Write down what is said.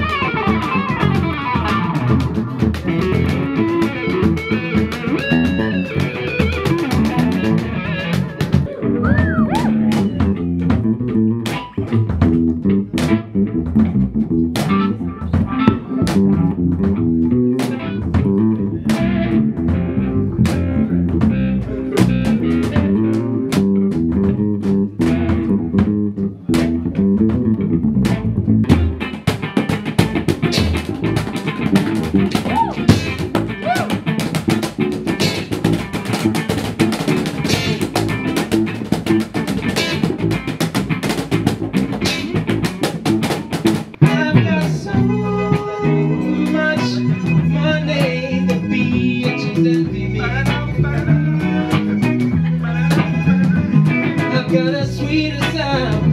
Yeah. sweetest time.